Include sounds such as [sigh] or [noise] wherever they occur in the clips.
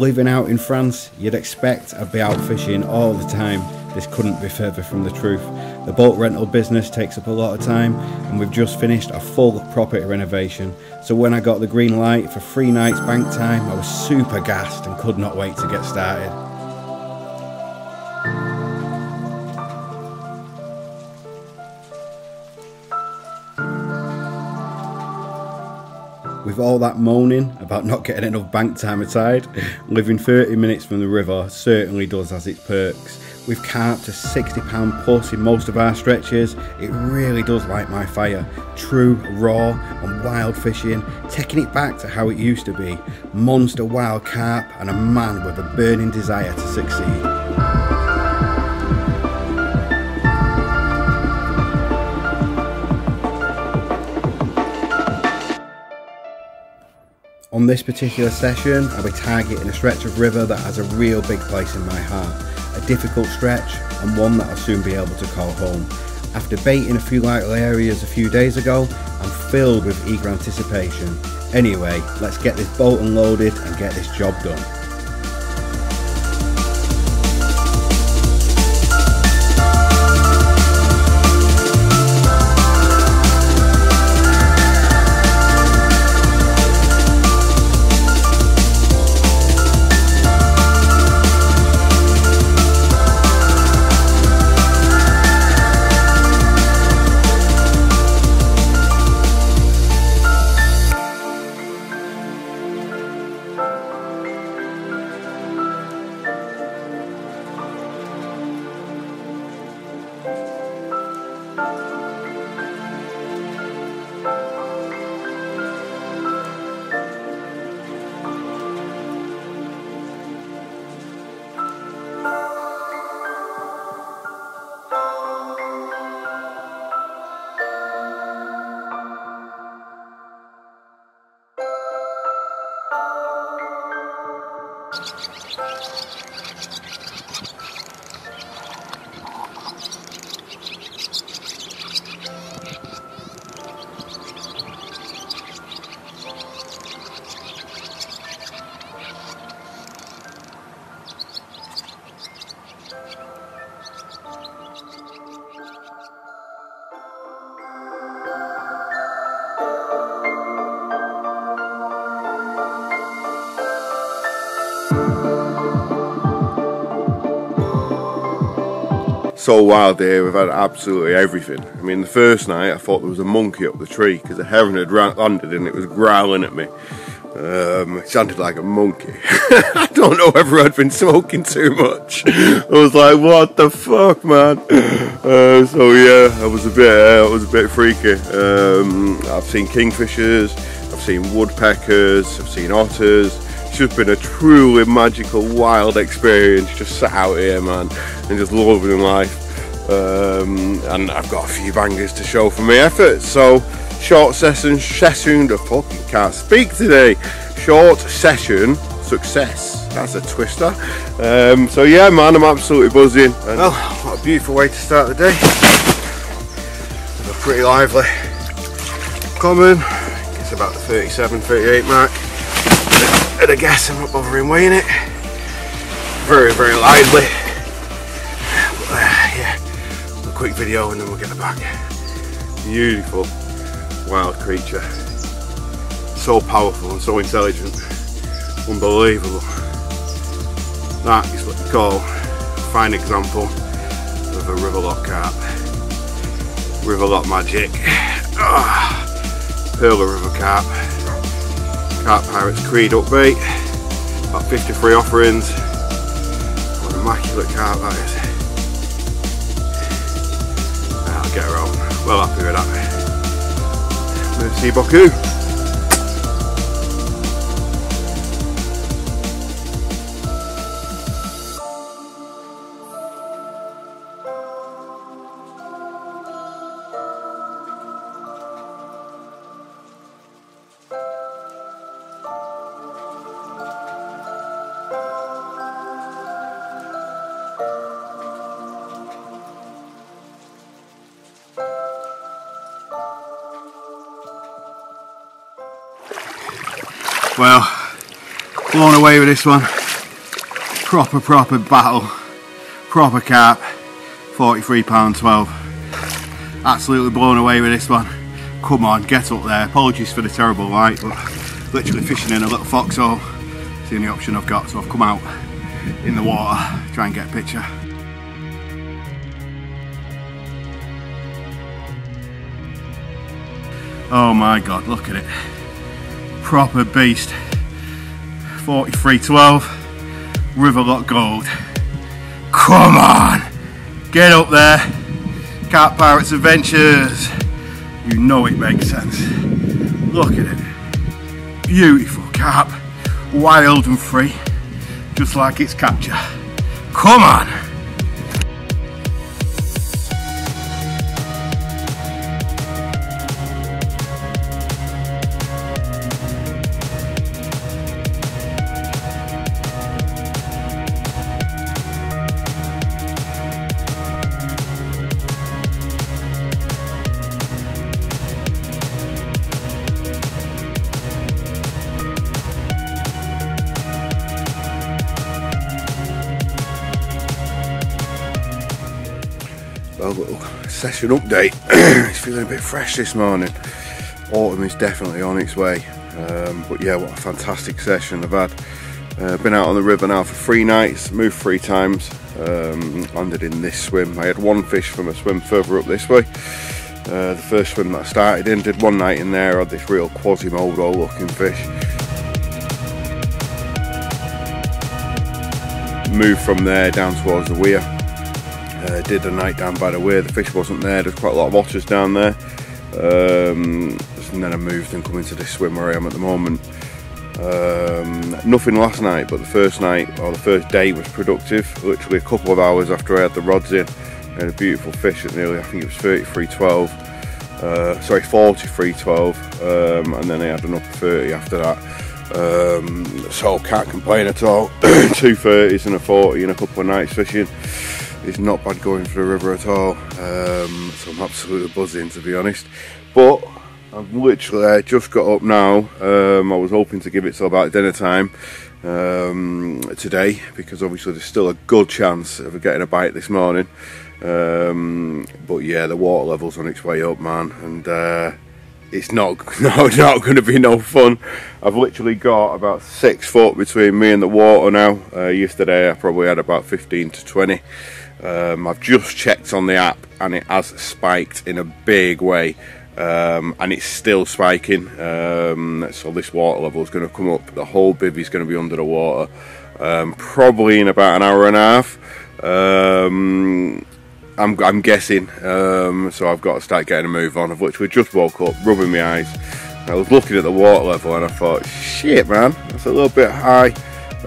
living out in France, you'd expect I'd be out fishing all the time. This couldn't be further from the truth. The boat rental business takes up a lot of time, and we've just finished a full property renovation. So when I got the green light for three nights bank time, I was super gassed and could not wait to get started. With all that moaning about not getting enough bank time aside, living 30 minutes from the river certainly does has its perks. We've carp to £60 plus in most of our stretches. It really does light my fire. True, raw and wild fishing, taking it back to how it used to be. Monster wild carp and a man with a burning desire to succeed. On this particular session, I'll be targeting a stretch of river that has a real big place in my heart. A difficult stretch and one that I'll soon be able to call home. After baiting a few likely areas a few days ago, I'm filled with eager anticipation. Anyway, let's get this boat unloaded and get this job done. フフフ。So wild here, we've had absolutely everything. I mean, the first night I thought there was a monkey up the tree because a heron had landed and it was growling at me. Um, it sounded like a monkey. [laughs] I don't know whether I'd been smoking too much. I was like, what the fuck, man? Uh, so yeah, I was a bit, uh, I was a bit freaky. Um, I've seen kingfishers, I've seen woodpeckers, I've seen otters. Just been a truly magical, wild experience. Just sat out here, man, and just loving life. Um, and I've got a few bangers to show for my efforts. So, short session, session, the fucking can't speak today. Short session success. That's a twister. Um, so yeah, man, I'm absolutely buzzing. And well, what a beautiful way to start the day. a pretty lively common. It's about the 37, 38 mark a gas, I'm not bothering weighing it. Very, very lively. But, uh, yeah, a quick video and then we'll get it back. Beautiful, wild creature. So powerful and so intelligent. Unbelievable. That is what you call a fine example of a River Lot carp. River Lot magic. Oh, pearl of river carp. Carp Pirates Creed upbeat. About 53 offerings. What an immaculate carp that is. I'll get her on. Well happy with that. Merci beaucoup. Well, blown away with this one. proper, proper battle. Proper carp. £43.12. Absolutely blown away with this one. Come on, get up there. Apologies for the terrible light, but literally fishing in a little foxhole. It's the only option I've got, so I've come out in the water, try and get a picture. Oh my god, look at it. Proper beast. 4312 River Lot Gold. Come on! Get up there. Carp Pirates Adventures. You know it makes sense. Look at it. Beautiful carp. Wild and free. Just like its capture. Come on! Session update. [clears throat] it's feeling a bit fresh this morning. Autumn is definitely on its way. Um, but yeah, what a fantastic session I've had. Uh, been out on the river now for three nights, moved three times, um, landed in this swim. I had one fish from a swim further up this way. Uh, the first swim that I started in, did one night in there, had this real Quasimodo looking fish. Moved from there down towards the weir. Uh, did a night down by the weir, the fish wasn't there, there's quite a lot of otters down there. Um, and then I moved and come into this swim where I am at the moment. Um, nothing last night, but the first night or the first day was productive. Literally a couple of hours after I had the rods in, I had a beautiful fish at nearly, I think it was 33.12. Uh, sorry, 43.12, um, and then I had another 30 after that. Um, so can't complain at all. [clears throat] Two 30s and a 40 in a couple of nights fishing. It's not bad going for the river at all. Um, so I'm absolutely buzzing to be honest. But I've literally uh, just got up now. Um, I was hoping to give it till about dinner time um, today because obviously there's still a good chance of getting a bite this morning. Um, but yeah, the water level's on its way up, man, and uh, it's not [laughs] no not going to be no fun. I've literally got about six foot between me and the water now. Uh, yesterday I probably had about 15 to 20. Um, I've just checked on the app and it has spiked in a big way. Um, and it's still spiking. Um, so this water level is going to come up. The whole bivvy is going to be under the water, um, probably in about an hour and a half. Um, I'm, I'm, guessing. Um, so I've got to start getting a move on. Of which we just woke up, rubbing my eyes. I was looking at the water level and I thought, shit, man, that's a little bit high.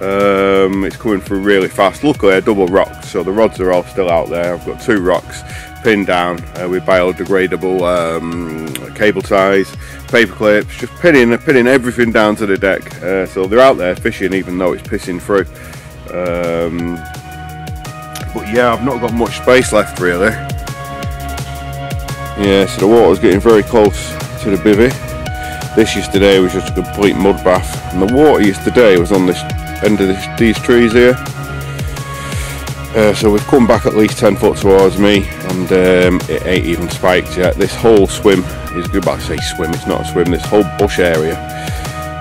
Um, it's coming through really fast. Luckily, I double rocked, so the rods are all still out there. I've got two rocks pinned down uh, with biodegradable um, cable ties, paper clips, just pinning pinning everything down to the deck. Uh, so they're out there fishing, even though it's pissing through. Um, but yeah, I've not got much space left really. Yeah, so the water's getting very close to the bivvy. This yesterday was just a complete mud bath, and the water yesterday was on this of this, these trees here. Uh, so we've come back at least 10 foot towards me and um, it ain't even spiked yet. This whole swim is good, but I say swim, it's not a swim, this whole bush area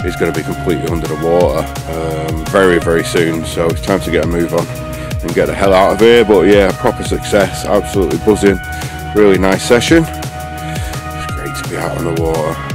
is going to be completely under the water um, very, very soon. So it's time to get a move on and get the hell out of here. But yeah, proper success, absolutely buzzing. Really nice session. It's great to be out on the water.